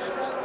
Sixers.